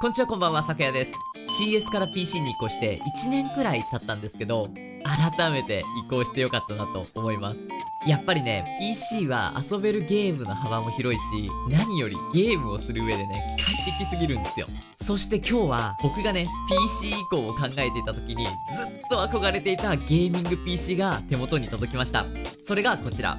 こんにちはこんばんは、さくやです。CS から PC に移行して1年くらい経ったんですけど、改めて移行してよかったなと思います。やっぱりね、PC は遊べるゲームの幅も広いし、何よりゲームをする上でね、快適すぎるんですよ。そして今日は僕がね、PC 移行を考えていた時に、ずっと憧れていたゲーミング PC が手元に届きました。それがこちら。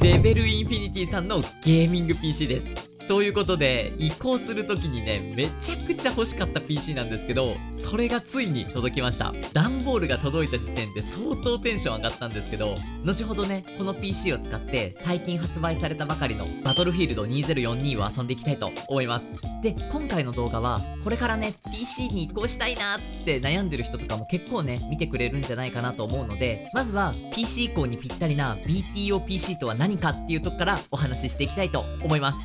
レベルインフィニティさんのゲーミング PC です。ということで、移行するときにね、めちゃくちゃ欲しかった PC なんですけど、それがついに届きました。段ボールが届いた時点で相当テンション上がったんですけど、後ほどね、この PC を使って最近発売されたばかりのバトルフィールド2042を遊んでいきたいと思います。で、今回の動画は、これからね、PC に移行したいなって悩んでる人とかも結構ね、見てくれるんじゃないかなと思うので、まずは PC 移行にぴったりな BTOPC とは何かっていうとこからお話ししていきたいと思います。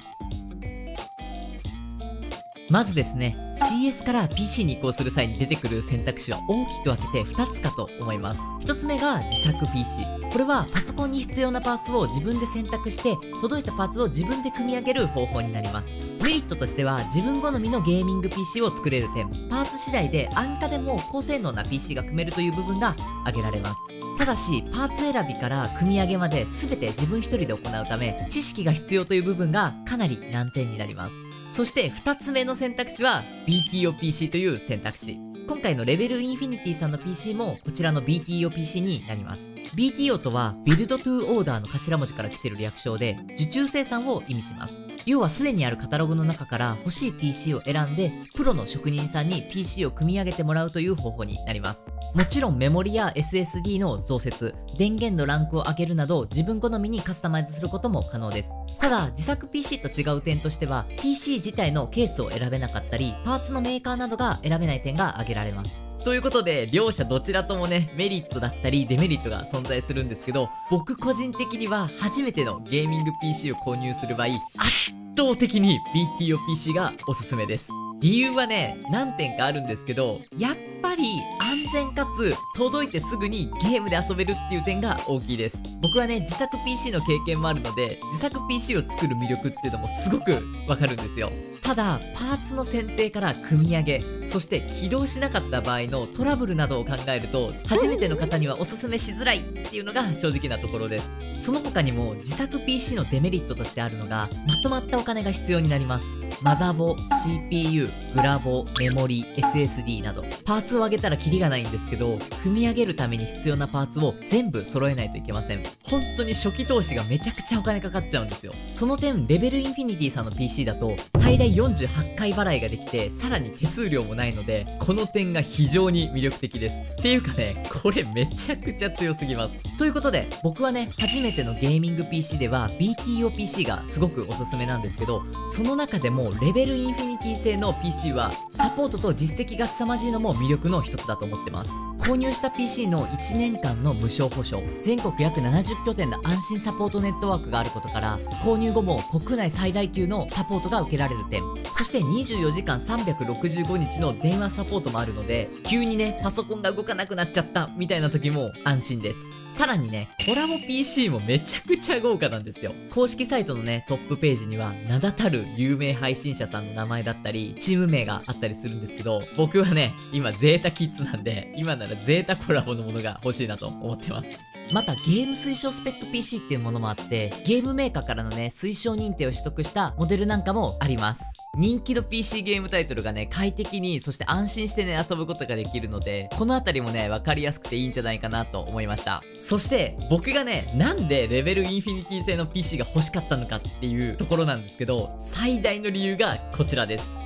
まずですね、CS から PC に移行する際に出てくる選択肢は大きく分けて2つかと思います。1つ目が自作 PC。これはパソコンに必要なパーツを自分で選択して、届いたパーツを自分で組み上げる方法になります。メリットとしては自分好みのゲーミング PC を作れる点、パーツ次第で安価でも高性能な PC が組めるという部分が挙げられます。ただし、パーツ選びから組み上げまで全て自分一人で行うため、知識が必要という部分がかなり難点になります。そして二つ目の選択肢は BTOPC という選択肢。今回のレベルインフィニティさんの PC もこちらの BTOPC になります。BTO とは Build to Order の頭文字から来てる略称で受注生産を意味します。要はすでにあるカタログの中から欲しい PC を選んでプロの職人さんに PC を組み上げてもらうという方法になります。もちろんメモリや SSD の増設、電源のランクを上げるなど自分好みにカスタマイズすることも可能です。ただ自作 PC と違う点としては PC 自体のケースを選べなかったりパーツのメーカーなどが選べない点が挙げられます。ということで、両者どちらともね、メリットだったりデメリットが存在するんですけど、僕個人的には初めてのゲーミング PC を購入する場合、圧倒的に BTOPC がおすすめです。理由はね、何点かあるんですけど、やっぱり安全かつ届いてすぐにゲームで遊べるっていう点が大きいです。僕はね、自作 PC の経験もあるので、自作 PC を作る魅力っていうのもすごくわかるんですよ。ただ、パーツの選定から組み上げ、そして起動しなかった場合のトラブルなどを考えると、初めての方にはおすすめしづらいっていうのが正直なところです。その他にも自作 PC のデメリットとしてあるのが、まとまったお金が必要になります。マザボ、CPU、グラボ、メモリ、SSD など、パーツを上げたらキリがないんですけど、組み上げるために必要なパーツを全部揃えないといけません。本当に初期投資がめちゃくちゃお金かかっちゃうんですよ。その点、レベルインフィニティさんの PC だと、最大48回払いができて、さらに手数料もないので、この点が非常に魅力的です。っていうかね、これめちゃくちゃ強すぎます。ということで、僕はね、初めてのゲーミング PC では BTOPC がすごくおすすめなんですけど、その中でもレベルインフィニティ製の PC は、サポートと実績が凄まじいのも魅力の一つだと思ってます。購入した PC の1年間の無償保証、全国約70拠点の安心サポートネットワークがあることから、購入後も国内最大級のサポートが受けられる点、そして24時間365日の電話サポートもあるので、急にね、パソコンが動かなくなっちゃったみたいな時も安心です。さらにね、コラボ PC もめちゃくちゃ豪華なんですよ。公式サイトのね、トップページには、名だたる有名配信者さんの名前だったり、チーム名があったりするんですけど、僕はね、今ゼータキッズなんで、今ならゼータコラボのものが欲しいなと思ってます。またゲーム推奨スペック PC っていうものもあって、ゲームメーカーからのね、推奨認定を取得したモデルなんかもあります。人気の PC ゲームタイトルがね、快適に、そして安心してね、遊ぶことができるので、このあたりもね、わかりやすくていいんじゃないかなと思いました。そして、僕がね、なんでレベルインフィニティ製の PC が欲しかったのかっていうところなんですけど、最大の理由がこちらです。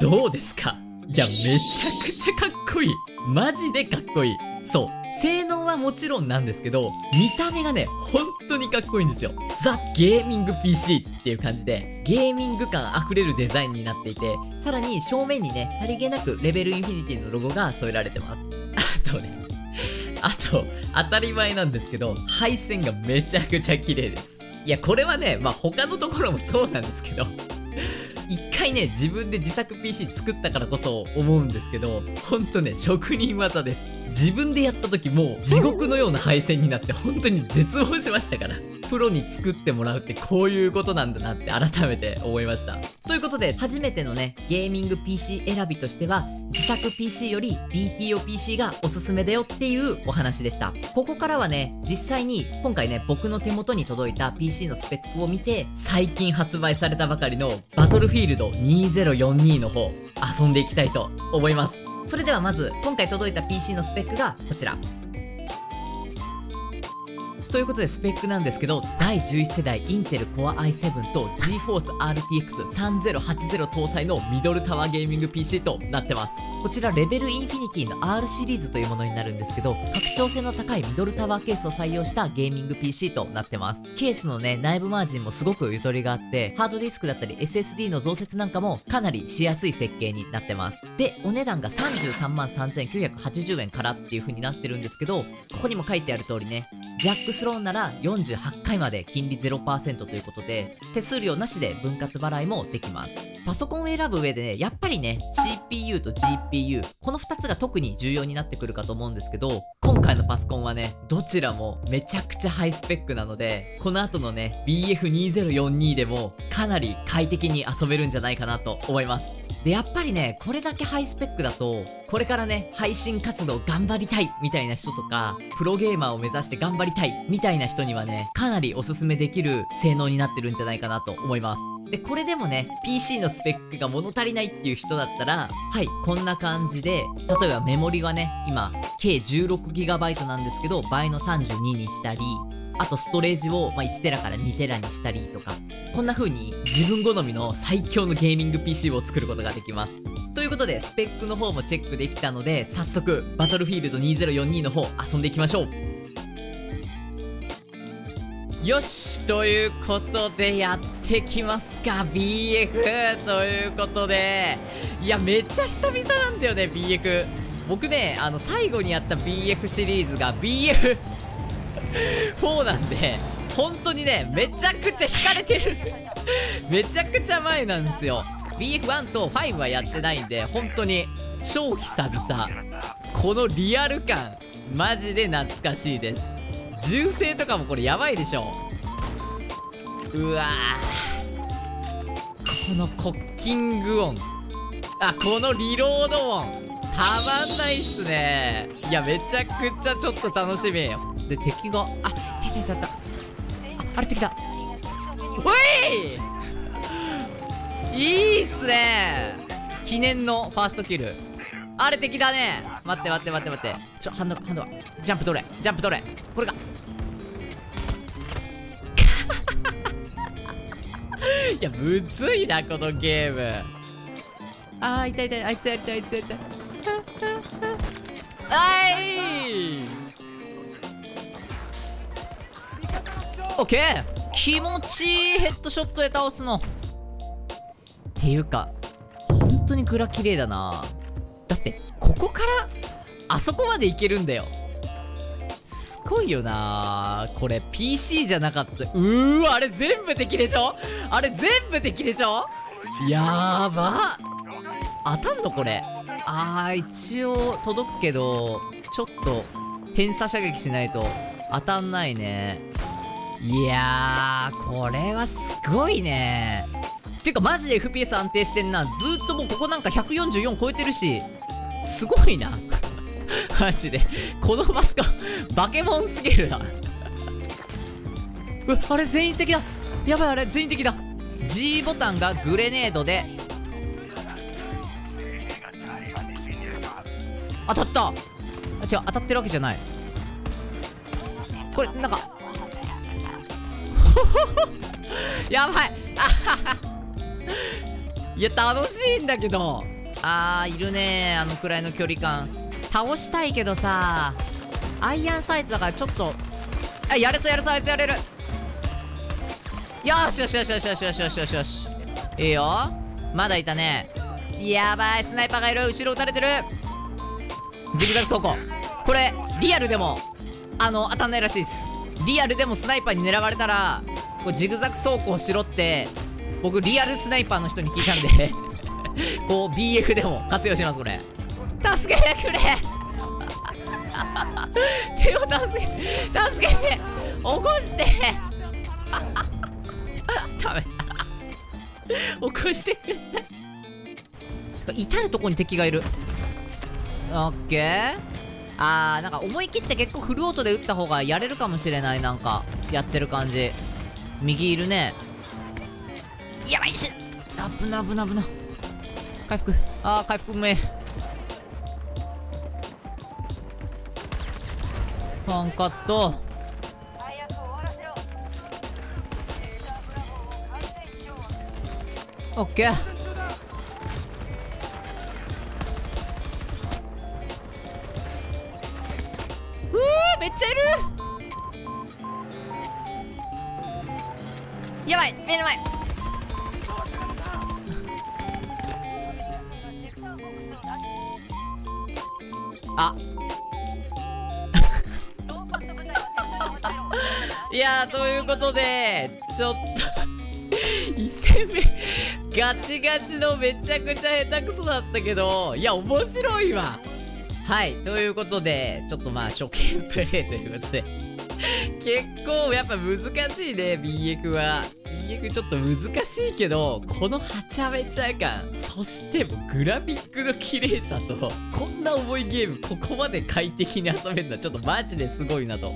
どうですか？いや、めちゃくちゃかっこいい。マジでかっこいい。そう。性能はもちろんなんですけど、見た目がね、本当にかっこいいんですよ。ザ・ゲーミング PC っていう感じで、ゲーミング感溢れるデザインになっていて、さらに正面にね、さりげなくレベルインフィニティのロゴが添えられてます。あとね、あと、当たり前なんですけど、配線がめちゃくちゃ綺麗です。いや、これはね、まあ、他のところもそうなんですけど、一回ね、自分で自作 PC 作ったからこそ思うんですけど、ほんとね、職人技です。自分でやった時もう地獄のような配線になって本当に絶望しましたから。プロに作ってもらうってこういうことなんだなって改めて思いました。ということで、初めてのね、ゲーミング PC 選びとしては、自作 PC より BTOPC がおすすめだよっていうお話でした。ここからはね、実際に今回ね、僕の手元に届いた PC のスペックを見て、最近発売されたばかりのバトルフィールド2042の方、遊んでいきたいと思います。それではまず、今回届いた PC のスペックがこちら。ということでスペックなんですけど、第11世代インテル Core i7 と GeForce RTX 3080搭載のミドルタワーゲーミング PC となってます。こちらレベルインフィニティの R シリーズというものになるんですけど、拡張性の高いミドルタワーケースを採用したゲーミング PC となってます。ケースのね、内部マージンもすごくゆとりがあって、ハードディスクだったり SSD の増設なんかもかなりしやすい設計になってます。で、お値段が33万3980円からっていう風になってるんですけど、ここにも書いてある通りね、ジャックスローンなら48回まで金利0%ということで、手数料なしで分割払いもできます。パソコンを選ぶ上でね、やっぱりね、CPU と GPU、この2つが特に重要になってくるかと思うんですけど、今回のパソコンはね、どちらもめちゃくちゃハイスペックなので、この後のね、BF2042 でもかなり快適に遊べるんじゃないかなと思います。で、やっぱりね、これだけハイスペックだと、これからね、配信活動頑張りたいみたいな人とか、プロゲーマーを目指して頑張りたいみたいな人にはね、かなりおすすめできる性能になってるんじゃないかなと思います。で、これでもね、PC のスペックが物足りないっていう人だったら、はい、こんな感じで、例えばメモリはね、今、計 16GB なんですけど、倍の32にしたり、あとストレージを、まあ、1テラから2テラにしたりとか、こんな風に自分好みの最強のゲーミング PC を作ることができます。ということで、スペックの方もチェックできたので、早速、バトルフィールド2042の方、遊んでいきましょう。よしということでやってきますか BF ということでいやめっちゃ久々なんだよね BF 僕ねあの最後にやった BF シリーズが BF 4なんで、本当にね、めちゃくちゃ引かれてるめちゃくちゃ前なんですよ。BF1 と5はやってないんで、本当に超久々。このリアル感、マジで懐かしいです。銃声とかもこれやばいでしょ。うわこのコッキング音。あ、このリロード音。たまんないっすね。いや、めちゃくちゃちょっと楽しみ。で敵が。あてててた。ああれ敵だ。おい！いいっすね。記念のファーストキル。あれ敵だね。待って待って待って待って。ちょハンドハンドジャンプ取れ。ジャンプ取れ。これか。いやむずいなこのゲーム。あー痛い痛いあいつやりたいあいつやりたい。あい！オッケー。気持ちいいヘッドショットで倒すの。っていうか本当に蔵綺麗だな。だってここからあそこまでいけるんだよ。すごいよな。これ PC じゃなかった。うーわあれ全部敵でしょ？あれ全部敵でしょ？やば。当たんのこれ？あー一応届くけどちょっと偏差射撃しないと当たんないね。いやー、これはすごいね。ていうかマジで FPS 安定してんな。ずっともうここなんか144超えてるし、すごいな。マジで。このマスカ、バケモンすぎるな。うあれ全員的だ。やばいあれ全員的だ。G ボタンがグレネードで、当たったあ、違う、当たってるわけじゃない。これ、なんか、やばい。あ いや楽しいんだけど。あーいるねあのくらいの距離感。倒したいけどさアイアンサイズだからちょっと。あやれそうやれそうあいつやれる。よしよしよしよしよしよしよしよし。よしいいよ。まだいたね。やばいスナイパーがいる。後ろ撃たれてる。ジグザグ走行。これリアルでもあの当たんないらしいです。リアルでもスナイパーに狙われたらこうジグザグ走行しろって僕リアルスナイパーの人に聞いたんで こう BF でも活用しますこれ。助けてくれ。手を助け助けて起こして。ダメだ。起こしてくれ。至るとこに敵がいる。オッケー。あーなんか思い切って結構フルオートで打った方がやれるかもしれないなんかやってる感じ。右いるね。やばいし危な危な危な。回復。あー回復うめえファンカット。オッケーめっちゃいる。やばい目の前。あ。いやということでちょっと1戦目ガチガチのめちゃくちゃ下手くそだったけどいや面白いわ。はいということでちょっとまあ初見プレイということで。結構やっぱ難しいね BF は。BF ちょっと難しいけどこのはちゃめちゃ感そしてグラフィックの綺麗さとこんな重いゲームここまで快適に遊べるのはちょっとマジですごいなと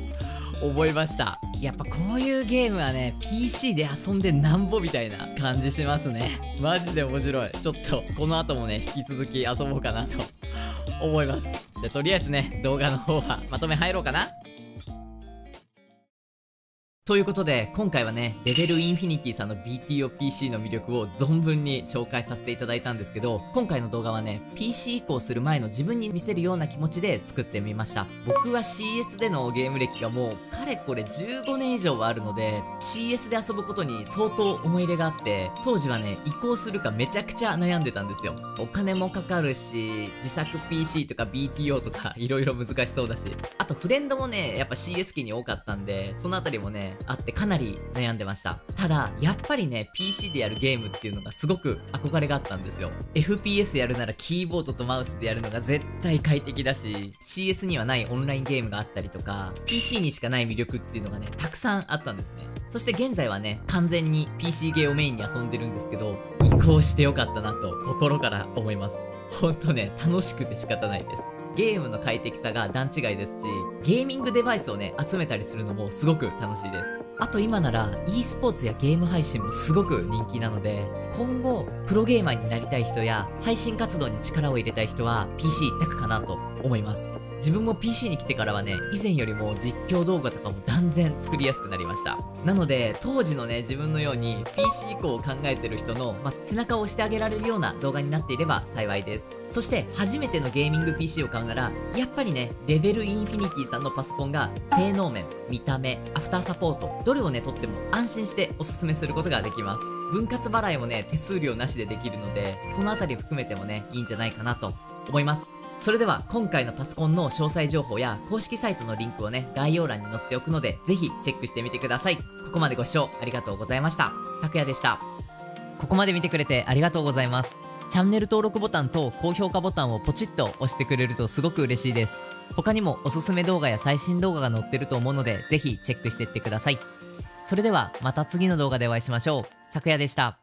思いました。やっぱこういうゲームはね PC で遊んでなんぼみたいな感じしますね。マジで面白い。ちょっとこの後もね引き続き遊ぼうかなと。思います。でとりあえずね動画の方はまとめ入ろうかな。ということで、今回はね、レベルインフィニティさんの BTOPC の魅力を存分に紹介させていただいたんですけど、今回の動画はね、PC 移行する前の自分に見せるような気持ちで作ってみました。僕は CS でのゲーム歴がもう、かれこれ15年以上はあるので、CS で遊ぶことに相当思い入れがあって、当時はね、移行するかめちゃくちゃ悩んでたんですよ。お金もかかるし、自作 PC とか BTO とか色々難しそうだし、あとフレンドもね、やっぱ CS 機に多かったんで、そのあたりもね、あってかなり悩んでました。ただ、やっぱりね、PC でやるゲームっていうのがすごく憧れがあったんですよ。FPS やるならキーボードとマウスでやるのが絶対快適だし、CS にはないオンラインゲームがあったりとか、PC にしかない魅力っていうのがね、たくさんあったんですね。そして現在はね、完全に PC ゲーをメインに遊んでるんですけど、移行してよかったなと心から思います。ほんとね、楽しくて仕方ないです。ゲームの快適さが段違いですし、ゲーミングデバイスをね、集めたりするのもすごく楽しいです。あと今なら e スポーツやゲーム配信もすごく人気なので、今後、プロゲーマーになりたい人や配信活動に力を入れたい人は PC 一択かなと思います。自分も PC に来てからはね、以前よりも実況動画とかも断然作りやすくなりました。なので、当時のね、自分のように PC 以降を考えてる人の、まあ、背中を押してあげられるような動画になっていれば幸いです。そして、初めてのゲーミング PC を買うなら、やっぱりね、レベルインフィニティさんのパソコンが、性能面、見た目、アフターサポート、どれをね、とっても安心しておすすめすることができます。分割払いもね、手数料なしでできるので、そのあたり含めてもね、いいんじゃないかなと思います。それでは今回のパソコンの詳細情報や公式サイトのリンクをね、概要欄に載せておくので、ぜひチェックしてみてください。ここまでご視聴ありがとうございました。昨夜でした。ここまで見てくれてありがとうございます。チャンネル登録ボタンと高評価ボタンをポチッと押してくれるとすごく嬉しいです。他にもおすすめ動画や最新動画が載ってると思うので、ぜひチェックしていってください。それではまた次の動画でお会いしましょう。昨夜でした。